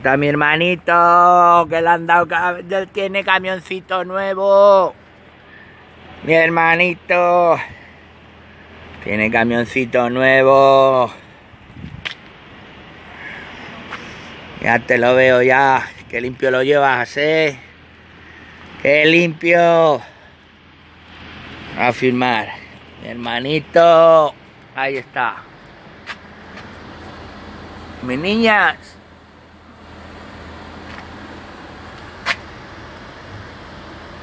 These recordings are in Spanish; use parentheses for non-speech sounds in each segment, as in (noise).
Está mi hermanito, que le han dado, tiene camioncito nuevo. Mi hermanito. Tiene camioncito nuevo. Ya te lo veo ya. Qué limpio lo llevas, ¿eh? Qué limpio. A firmar. Mi hermanito. Ahí está. Mis niñas.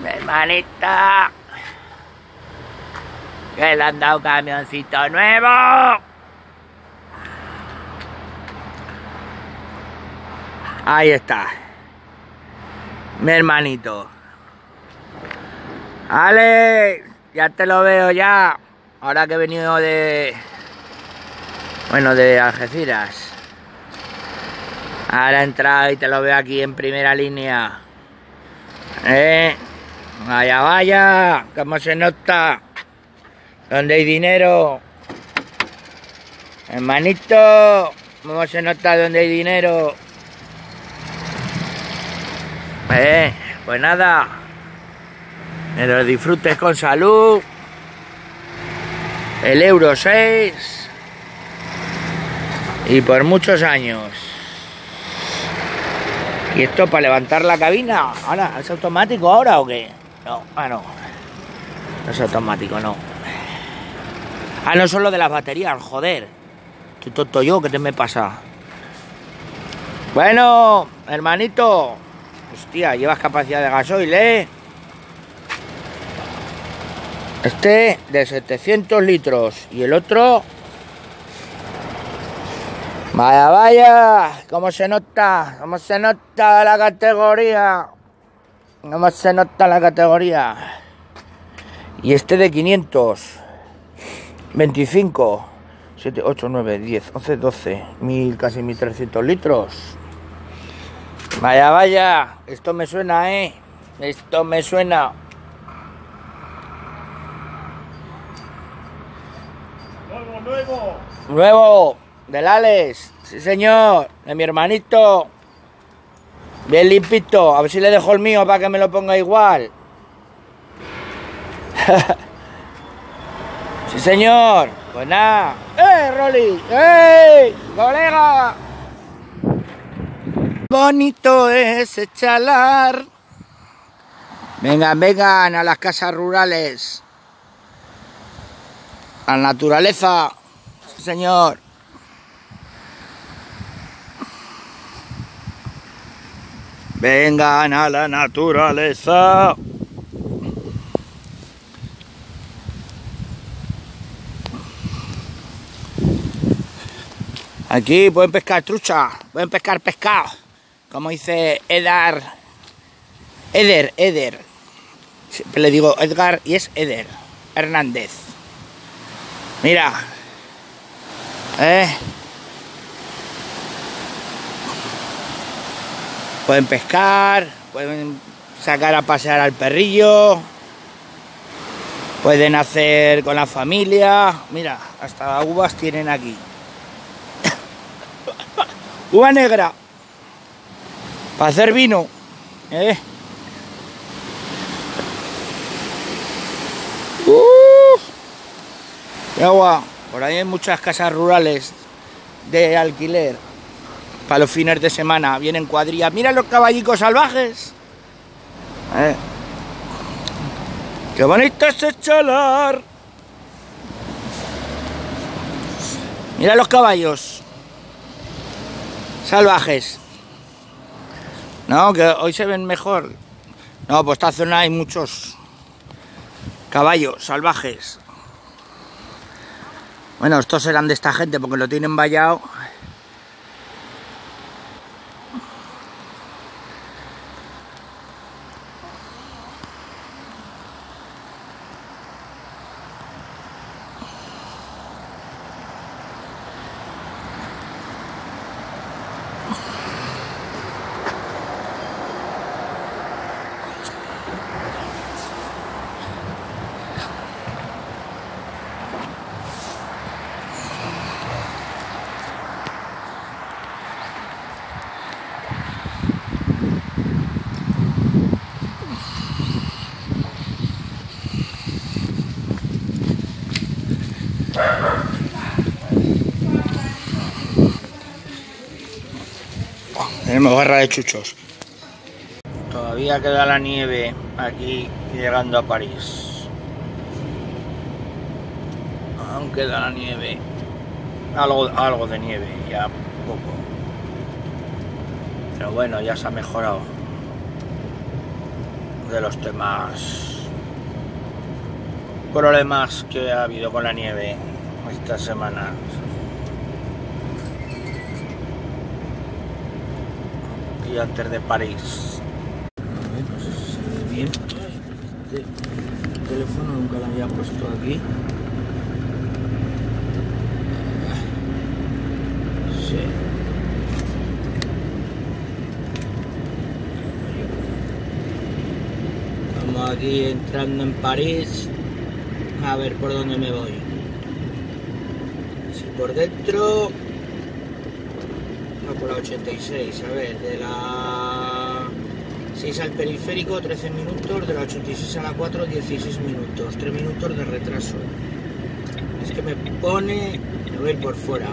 Mi hermanita. Que le han dado camioncito nuevo. Ahí está. Mi hermanito. Ale, ya te lo veo ya. Ahora que he venido de... Bueno, de Algeciras. Ahora he entrado y te lo veo aquí en primera línea. ¿Eh? Vaya, vaya. ¿Cómo se nota? ¿Dónde hay dinero? Hermanito. ¿Cómo se nota dónde hay dinero? Eh, pues nada, me lo disfrutes con salud. El Euro 6 y por muchos años. ¿Y esto para levantar la cabina? ¿Ahora? ¿Es automático ahora o qué? No, ah, no. No es automático, no. Ah, no solo de las baterías, joder. Estoy tonto yo, ¿qué te me pasa? Bueno, hermanito, Hostia, llevas capacidad de gasoil, ¿eh? Este de 700 litros y el otro... Vaya, vaya, cómo se nota, cómo se nota la categoría. Cómo se nota la categoría. Y este de 500. 25. 7, 8, 9, 10, 11, 12. Mil, casi 1300 litros. Vaya, vaya, esto me suena, ¿eh? Esto me suena. Nuevo, nuevo. Nuevo, del Alex. Sí, señor, de mi hermanito. Bien limpito. A ver si le dejo el mío para que me lo ponga igual. (laughs) sí, señor. Pues nada. ¡Eh, Rolly! ¡Eh, colega! Bonito es echalar. Vengan, vengan a las casas rurales. A la naturaleza. señor. Vengan a la naturaleza. Aquí pueden pescar trucha, pueden pescar pescado como dice Edar, Eder, Eder, siempre le digo Edgar y es Eder Hernández. Mira, ¿eh? Pueden pescar, pueden sacar a pasear al perrillo, pueden hacer con la familia. Mira, hasta uvas tienen aquí. (laughs) Uva negra. Para hacer vino. ¿eh? agua. Por ahí hay muchas casas rurales de alquiler. Para los fines de semana. Vienen cuadrillas. Mira los caballicos salvajes. ¿Eh? Qué bonito es chalar. Mira los caballos salvajes. No, que hoy se ven mejor. No, pues esta zona hay muchos caballos salvajes. Bueno, estos serán de esta gente porque lo tienen vallado. Tenemos guerra de chuchos. Todavía queda la nieve aquí llegando a París. Aún queda la nieve. Algo, algo de nieve, ya poco. Pero bueno, ya se ha mejorado. De los temas problemas que ha habido con la nieve esta semana. Y antes de París. A ver, no sé si se ve bien. Este teléfono nunca lo había puesto aquí. Sí. Estamos aquí entrando en París. A ver por dónde me voy. Si por dentro. Por la 86. A ver, de la 6 al periférico, 13 minutos. De la 86 a la 4, 16 minutos. 3 minutos de retraso. Es que me pone. Me voy a ir por fuera.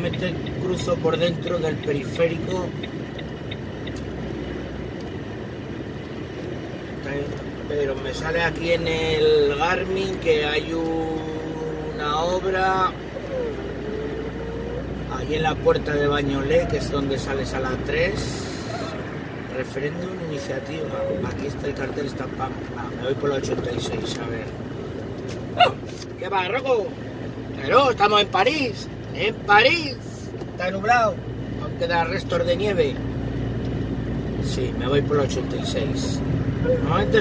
Meter cruzo por dentro del periférico. Pero me sale aquí en el Garmin que hay una obra en la puerta de Bañolé, que es donde sales a la 3. Referéndum, iniciativa. Aquí está el cartel estampado. Ah, me voy por la 86, a ver. ¿Qué va, Rocco? Pero estamos en París. En París. Está nublado. Aún queda restos de nieve. Sí, me voy por la 86. Normalmente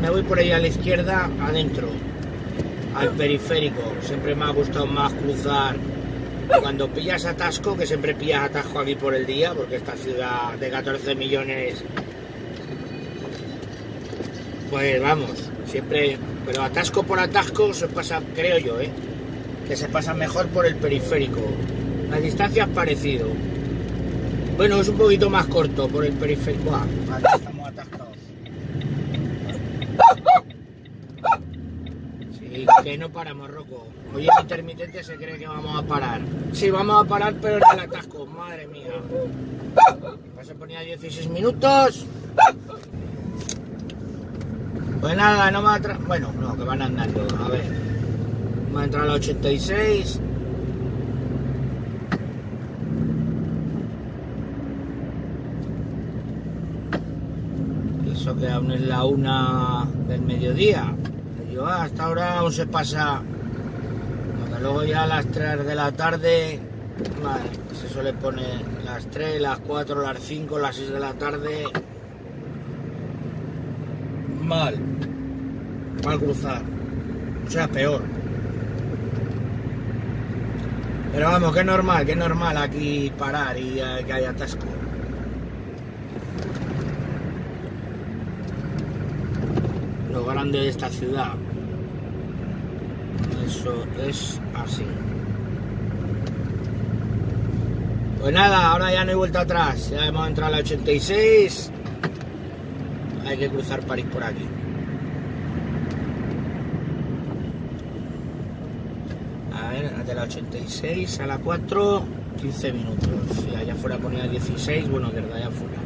me voy por ahí a la izquierda, adentro, al periférico. Siempre me ha gustado más cruzar cuando pillas atasco, que siempre pillas atasco aquí por el día, porque esta ciudad de 14 millones, pues vamos, siempre, pero atasco por atasco se pasa, creo yo, ¿eh? que se pasa mejor por el periférico. La distancia es parecido. Bueno, es un poquito más corto por el periférico estamos atascados. Sí, que no paramos, Rocco. Hoy es intermitente, se cree que vamos a parar. Sí, vamos a parar, pero en el atasco. Madre mía. Pues se ponía 16 minutos. Pues nada, no me atra... Bueno, no, que van andando. A ver. Vamos a entrar a la 86. Eso que aún es la una del mediodía. Yo, ah, hasta ahora aún se pasa. Porque luego ya a las 3 de la tarde, vale, se suele poner las 3, las 4, las 5, las 6 de la tarde. Mal. Mal cruzar. O sea, peor. Pero vamos, que normal, que normal aquí parar y eh, que haya atasco. Lo grande de esta ciudad. Eso es así. Pues nada, ahora ya no hay vuelta atrás. Ya hemos entrado a la 86. Hay que cruzar París por aquí. A ver, de la 86 a la 4, 15 minutos. Si allá fuera ponía 16, bueno, desde allá fuera.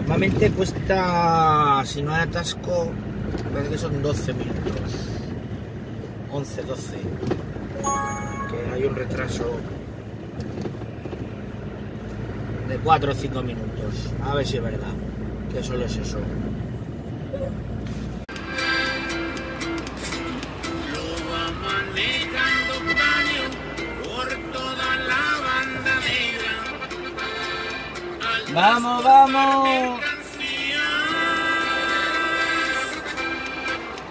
Normalmente cuesta, si no hay atasco, parece que son 12 minutos. 11, 12. Que hay un retraso de 4 o 5 minutos. A ver si es verdad, que solo es eso. Vamos, vamos.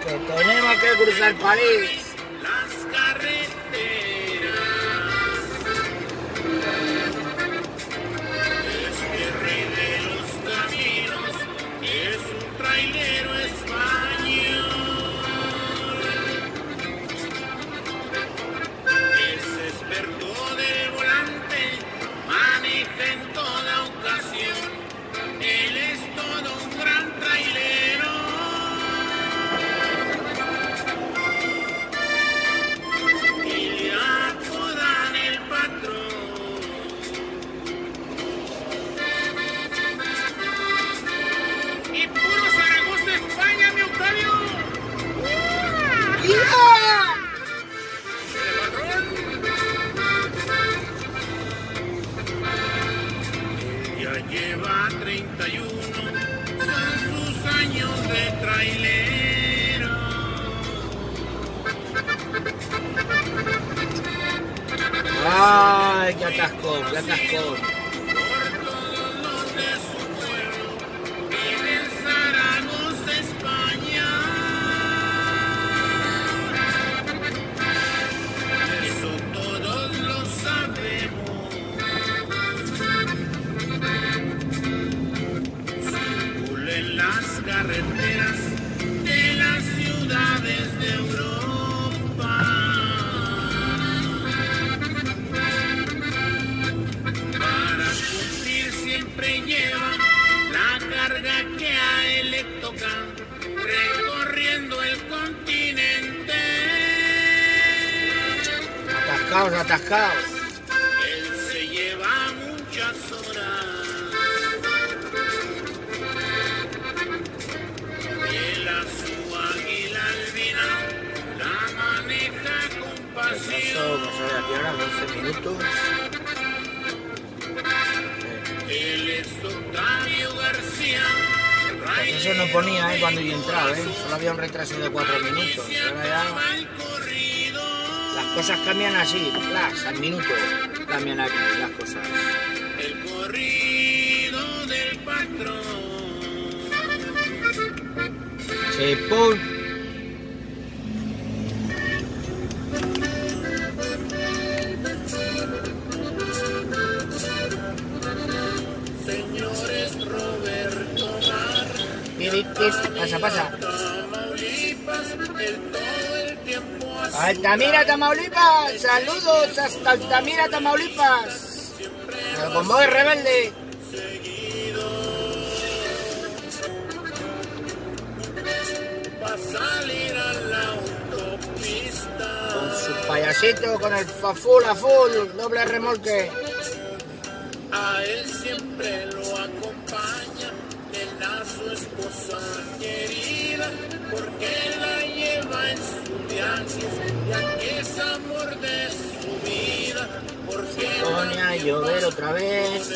Que tenemos que cruzar París. Ya lleva 31, son sus años de trailero. ¡Ay, qué atascón, qué atascón! Atascaos, atascaos. Él se lleva muchas horas. Él a su águila albina la maneja con pasión. ahora 12 minutos. Él es Octavio García. Eso no ponía ahí cuando yo entraba, ¿eh? Solo había un retraso de 4 minutos. Ahora ya cosas cambian así, las, al minuto cambian aquí las cosas. El corrido del patrón. Sí, pum. Altamira, Tamaulipas. Saludos hasta Altamira, Tamaulipas. El convoy rebelde. Con su payasito, con el fa- full a full, doble remolque. Es amor de su vida, porque Pone a llover otra vez.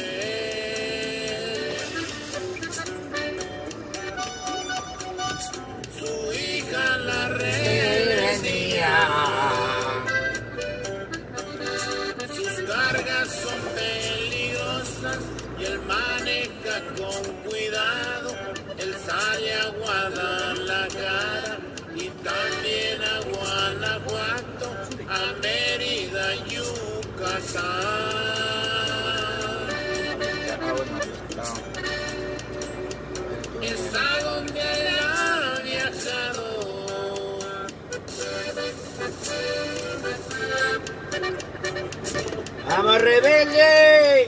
¡Vamos, rebelde!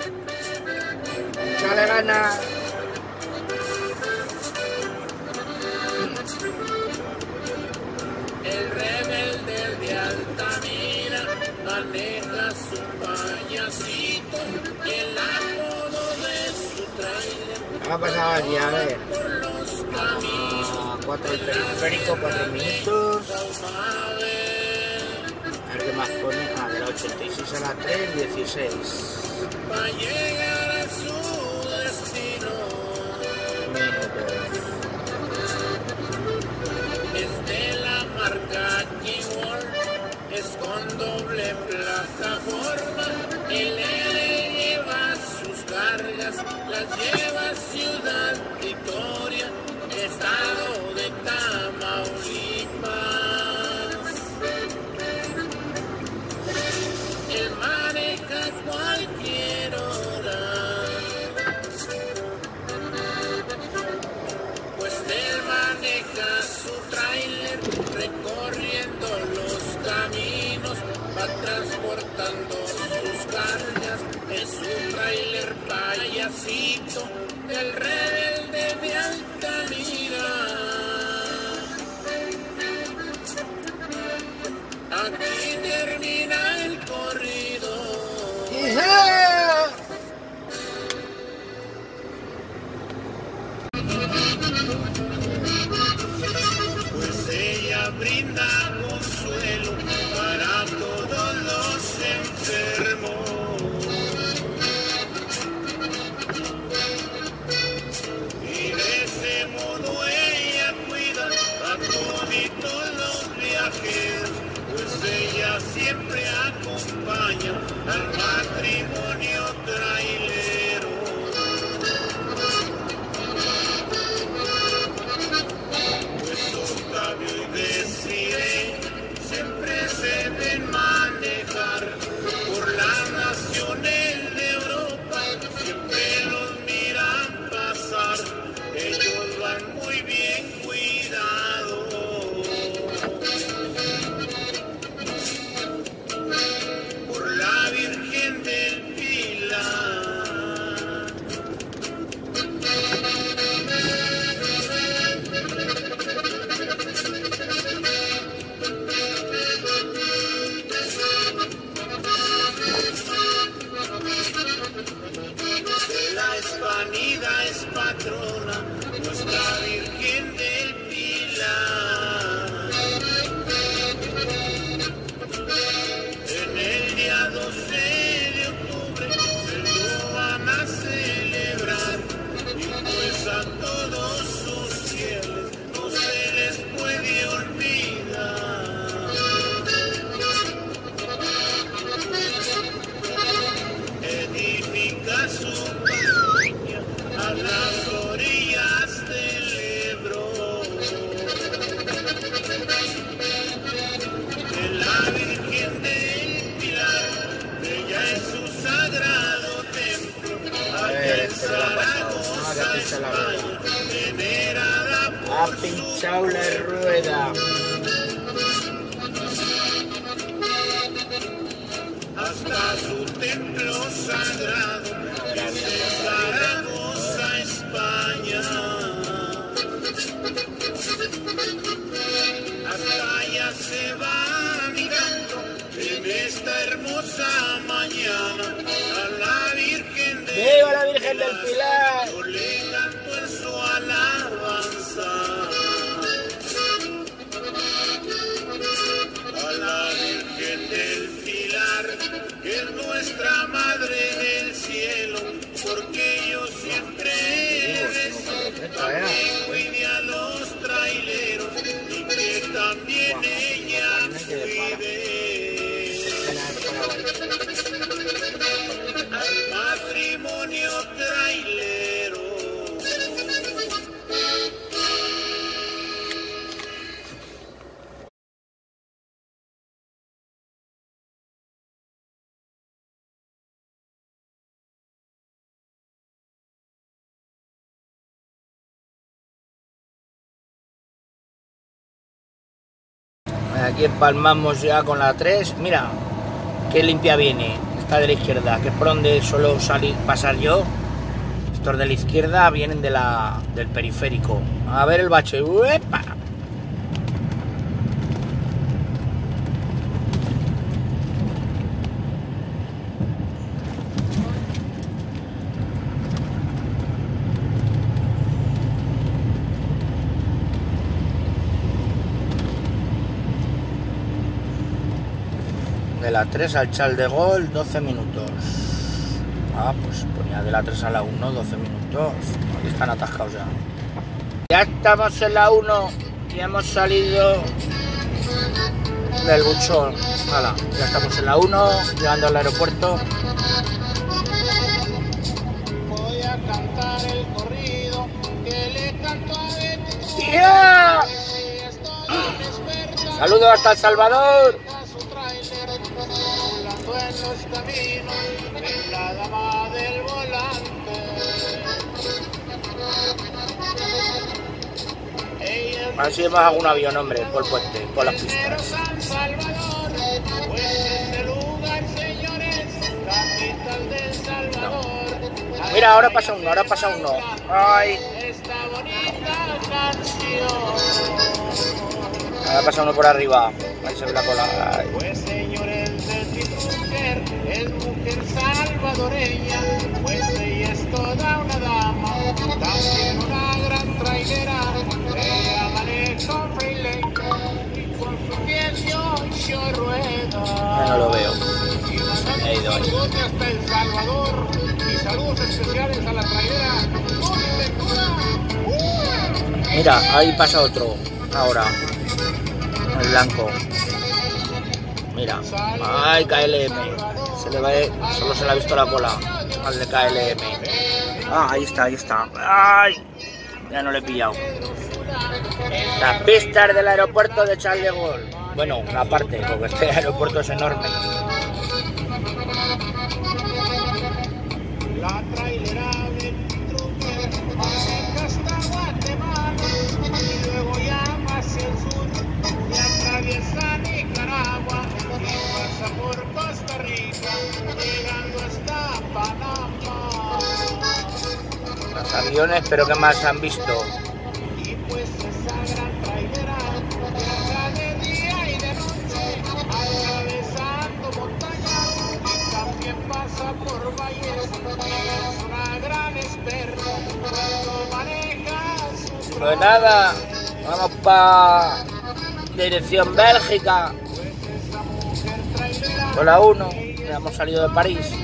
¡Échale ganas! Ha pasado aquí? A ver. por los caminos. A 4 el periférico, 4 minutos. A ver qué más pone. Ah, de la 86 a la 3, 16. para llegar a su destino. Minutos. Es de la marca Keyword, es con doble plataforma. Él le lleva sus cargas, las lleva a el rebelde Aquí empalmamos ya con la 3. Mira, qué limpia viene. Esta de la izquierda, que es por donde suelo salir, pasar yo. Estos de la izquierda vienen de la, del periférico. A ver el bache. La 3 al Chal de Gol, 12 minutos. Ah, pues ponía de la 3 a la 1, 12 minutos. Aquí están atascados ya. Ya estamos en la 1 y hemos salido del buchón. Hala, ya estamos en la 1, llegando al aeropuerto. Voy a cantar el corrido que le canto a Saludos hasta El Salvador. Ella es Así hemos algún avión, hombre, por el puente, por las pistas. Del Salvador. Mira, ahora pasa uno, ahora pasa uno. Ay, ahora pasa uno por arriba. Ahí se ve la cola. Pues señores de mi mujer es mujer salvadoreña, pues ella es toda una dama, también una gran trailera, Ya no lo veo. Y mandando Ahí. Mira, ahí pasa otro. Ahora. El blanco. Mira. Ay, KLM. Se le va, solo se le ha visto la cola al de KLM. Ah, ahí está, ahí está. Ay. Ya no le he pillado. Las pistas del aeropuerto de Charles de Gaulle. Bueno, una parte, porque este aeropuerto es enorme. Los aviones, pero ¿qué más han visto? Cuando Pues nada, vamos para dirección Bélgica. Con la 1, ya hemos salido de París.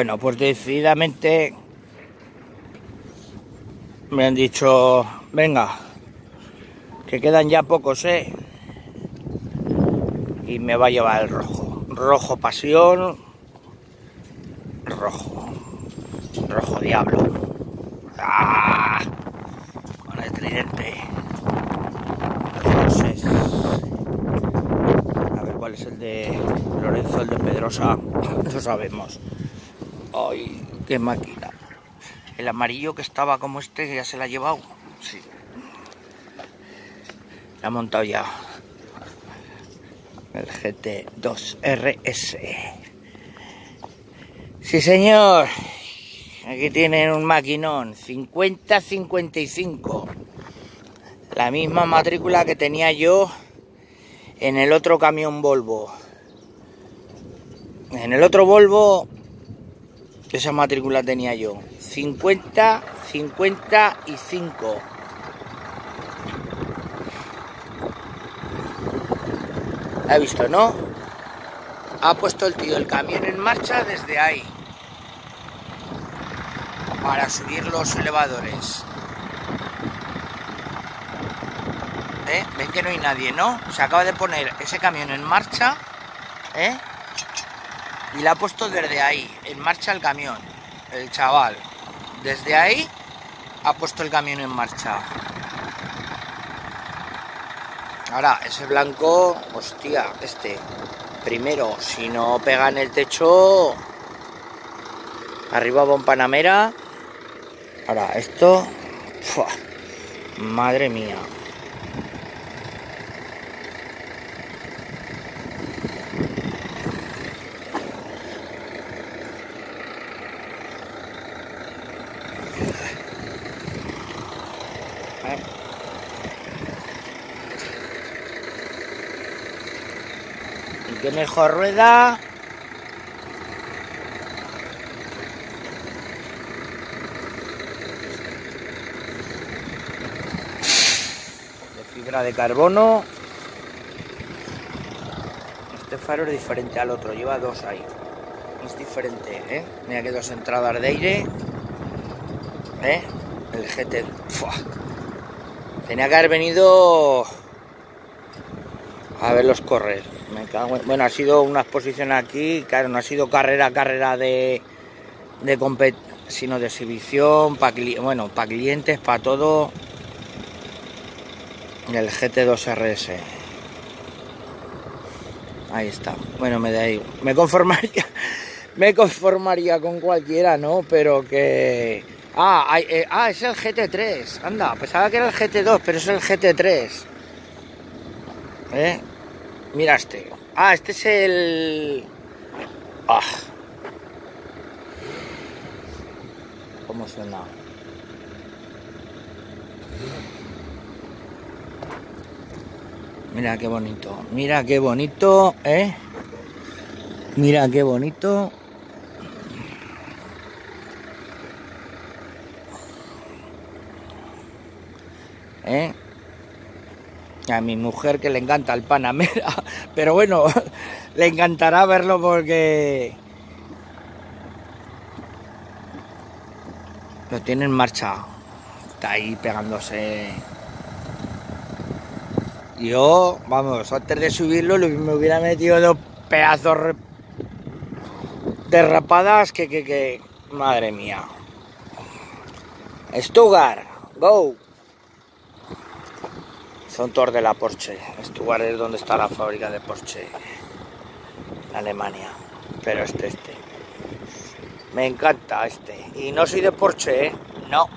Bueno, pues decididamente me han dicho, venga, que quedan ya pocos, ¿eh? Y me va a llevar el rojo. Rojo pasión, rojo, rojo diablo. ¡Ah! Con el tridente. Dioses. A ver cuál es el de Lorenzo, el de Pedrosa. (laughs) Lo sabemos. Ay, qué máquina. El amarillo que estaba como este ya se la ha llevado. Sí. La ha montado ya. El GT2 RS. Sí, señor. Aquí tienen un maquinón. 50-55. La misma matrícula que tenía yo en el otro camión Volvo. En el otro Volvo esa matrícula tenía yo. 50, 55. ¿La he visto, no? Ha puesto el tío el camión en marcha desde ahí. Para subir los elevadores. ¿Eh? Ven que no hay nadie, ¿no? Se acaba de poner ese camión en marcha. ¿Eh? Y la ha puesto desde ahí, en marcha el camión, el chaval. Desde ahí ha puesto el camión en marcha. Ahora, ese blanco, hostia, este, primero, si no pega en el techo, arriba va un Panamera. Ahora, esto, madre mía. Y qué mejor rueda. De fibra de carbono. Este faro es diferente al otro, lleva dos ahí. Es diferente, ¿eh? Mira que dos entradas de aire. ¿Eh? El GT. Tenía que haber venido a verlos correr. Bueno, ha sido una exposición aquí, claro, no ha sido carrera, carrera de, de sino de exhibición, para bueno, para clientes, para todo. El GT2 RS. Ahí está. Bueno, me da ahí. Me conformaría. (laughs) Me conformaría con cualquiera, ¿no? Pero que. Ah, eh, ah, es el GT3. Anda, pensaba que era el GT2, pero es el GT3. ¿Eh? Mira este. Ah, este es el. Ah. ¿Cómo suena? Mira qué bonito. Mira qué bonito, ¿eh? Mira qué bonito. ¿Eh? A mi mujer que le encanta el Panamera, (laughs) pero bueno, (laughs) le encantará verlo porque lo tiene en marcha. Está ahí pegándose. Yo, vamos, antes de subirlo lo- me hubiera metido dos pedazos derrapadas que, que, que, madre mía. Stuttgart, go. Son todos de la Porsche. Stuttgart es donde está la fábrica de Porsche. en Alemania. Pero este, este. Me encanta este. Y no soy de Porsche, ¿eh? No.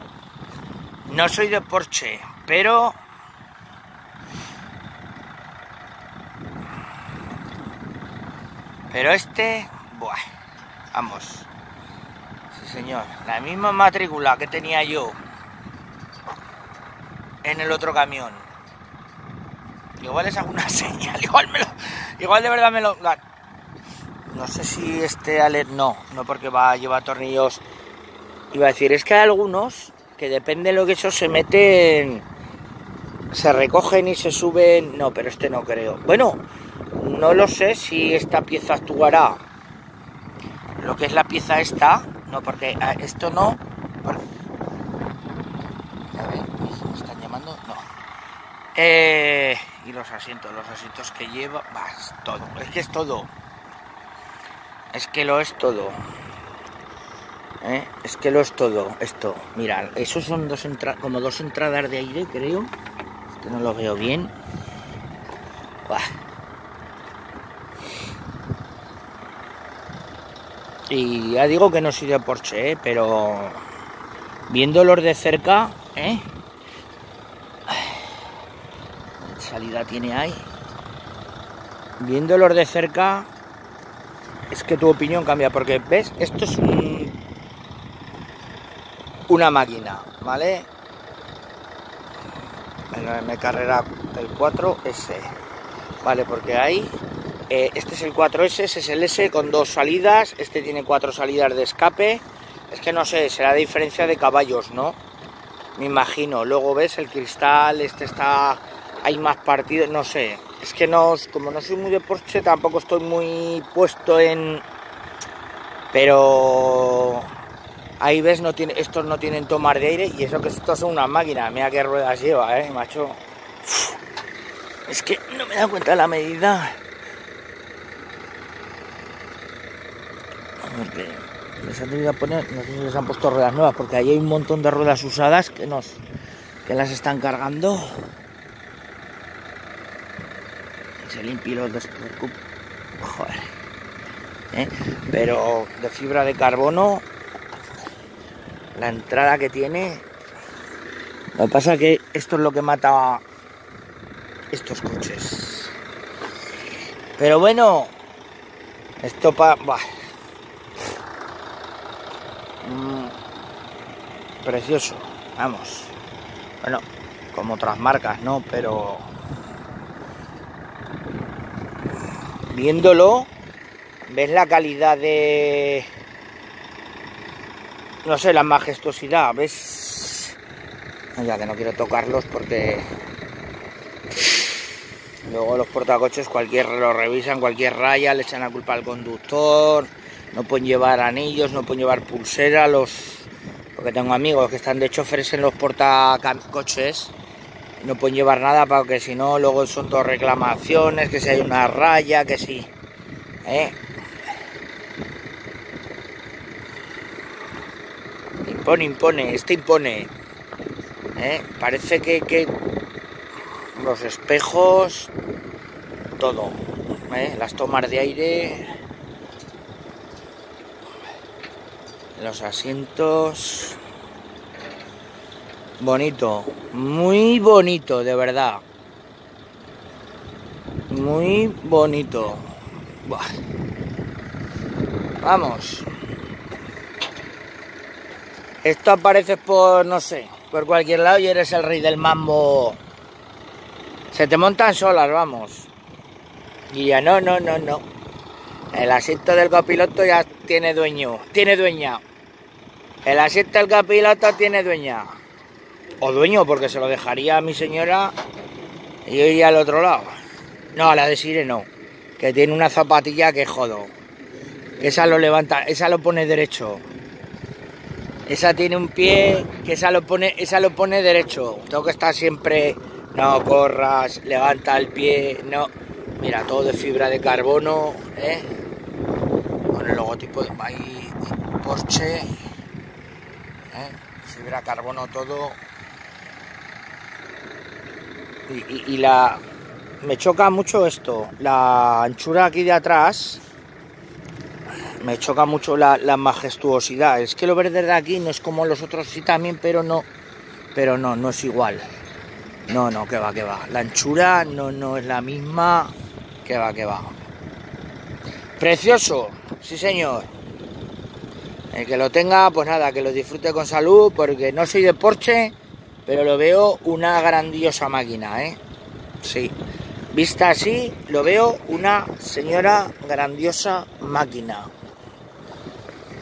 No soy de Porsche, pero Pero este, buah, vamos. Sí, señor. La misma matrícula que tenía yo en el otro camión. Igual es alguna (laughs) señal, igual me lo, igual de verdad me lo. No sé si este Alet no, no porque va a llevar tornillos. Iba a decir, es que hay algunos que depende de lo que eso se meten, se recogen y se suben. No, pero este no creo. Bueno, no lo sé si esta pieza actuará. Lo que es la pieza esta, no, porque ah, esto no. A ver, ¿me están llamando? No. Eh, y los asientos, los asientos que lleva, va, es todo. Es que es todo. Es que lo es todo. ¿Eh? Es que lo es todo esto. Mira, esos son dos como dos entradas de aire, creo. que no lo veo bien. Y ya digo que no soy de Porsche, ¿eh? pero viéndolos de cerca, ¿eh? ¿Qué salida tiene ahí? Viéndolos de cerca, es que tu opinión cambia, porque ves, esto es un, una máquina, ¿vale? Me carrera el 4S, ¿vale? Porque ahí eh, este es el 4S, ese es el S con dos salidas, este tiene cuatro salidas de escape. Es que no sé, será diferencia de caballos, ¿no? Me imagino. Luego ves el cristal, este está... Hay más partidos, no sé. Es que no, como no soy muy de Porsche, tampoco estoy muy puesto en... Pero... Ahí ves, no tiene, estos no tienen tomar de aire y eso que estos son una máquina. Mira qué ruedas lleva, eh, macho. Es que no me he dado cuenta de la medida. les han tenido poner, no sé si les han puesto ruedas nuevas, porque ahí hay un montón de ruedas usadas que nos que las están cargando. Se limpia los despreocup. Joder. ¿Eh? Pero de fibra de carbono, la entrada que tiene. Lo que pasa es que esto es lo que mata estos coches. Pero bueno, esto para. Mm, precioso, vamos. Bueno, como otras marcas, ¿no? Pero viéndolo, ves la calidad de... No sé, la majestuosidad, ves... Ya que no quiero tocarlos porque... Luego los portacoches cualquier lo revisan, cualquier raya, le echan la culpa al conductor no pueden llevar anillos, no pueden llevar pulsera, los porque tengo amigos que están de choferes en los portacoches, no pueden llevar nada para que si no luego son todas reclamaciones, que si hay una raya, que si ¿eh? impone, impone, este impone. ¿eh? Parece que, que los espejos, todo, ¿eh? las tomas de aire. los asientos bonito. Muy bonito de verdad. Muy bonito. Vamos. Esto aparece por no sé por cualquier lado y eres el rey del mambo. Se te montan solas vamos. Y ya no no no no. El asiento del copiloto ya tiene dueño tiene dueña. El asiento del capiloto tiene dueña. O dueño, porque se lo dejaría a mi señora y yo iría al otro lado. No, a la de Sire no. Que tiene una zapatilla que jodo. Esa lo levanta, esa lo pone derecho. Esa tiene un pie que esa lo pone, esa lo pone derecho. Tengo que estar siempre. No corras, levanta el pie, no. Mira, todo de fibra de carbono, ¿eh? Con el logotipo de Porsche. ¿eh? fibra carbono todo. Y, la. Me choca mucho esto, la anchura aquí de atrás. Me choca mucho la, majestuosidad. Es que lo verde de aquí no es como los otros, sí también, pero no. pero no, no es igual. No, no, que va, que va. La anchura no, no es la misma, que va, que va. Precioso, sí señor. El que lo tenga, pues nada, que lo disfrute con salud, porque no soy de Porsche, pero lo veo una grandiosa máquina, ¿eh? Sí. Vista así, lo veo una señora grandiosa máquina.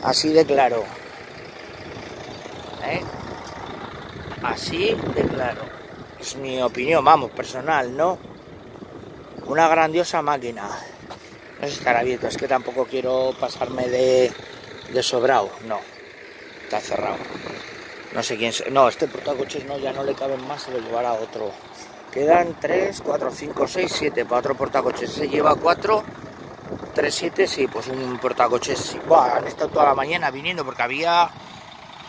Así de claro. ¿Eh? Así de claro. Es mi opinión, vamos, personal, ¿no? Una grandiosa máquina. No si estará abierto, es que tampoco quiero pasarme de, de sobrado. No, está cerrado. No sé quién... No, este portacoches no, ya no le caben más, se lo llevará otro. Quedan 3, 4, 5, 6, 7 para otro portacoches. Se lleva 4, 3, 7, sí, pues un portacoches. Buah, han estado toda la mañana viniendo porque había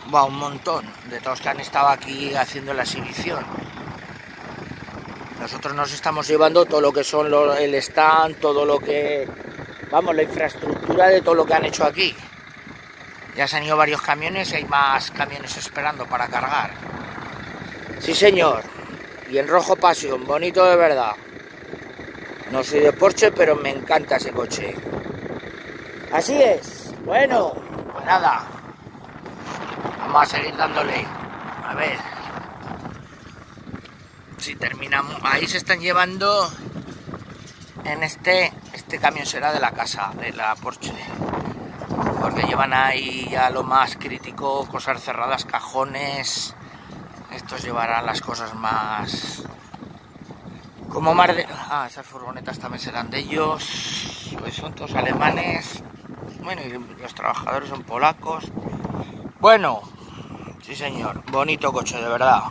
buah, un montón de todos que han estado aquí haciendo la exhibición. Nosotros nos estamos llevando todo lo que son el stand, todo lo que... Vamos, la infraestructura de todo lo que han hecho aquí. Ya se han ido varios camiones y hay más camiones esperando para cargar. Sí, señor. Y en rojo pasión, bonito de verdad. No soy de Porsche, pero me encanta ese coche. Así es. Bueno, pues nada. Vamos a seguir dándole. A ver. Si terminamos. Ahí se están llevando. En este. Este camión será de la casa, de la Porsche. Porque llevan ahí ya lo más crítico, cosas cerradas, cajones. Estos llevarán las cosas más. Como más de. Ah, esas furgonetas también serán de ellos. Pues son todos alemanes. Bueno, y los trabajadores son polacos. Bueno, sí señor, bonito coche, de verdad.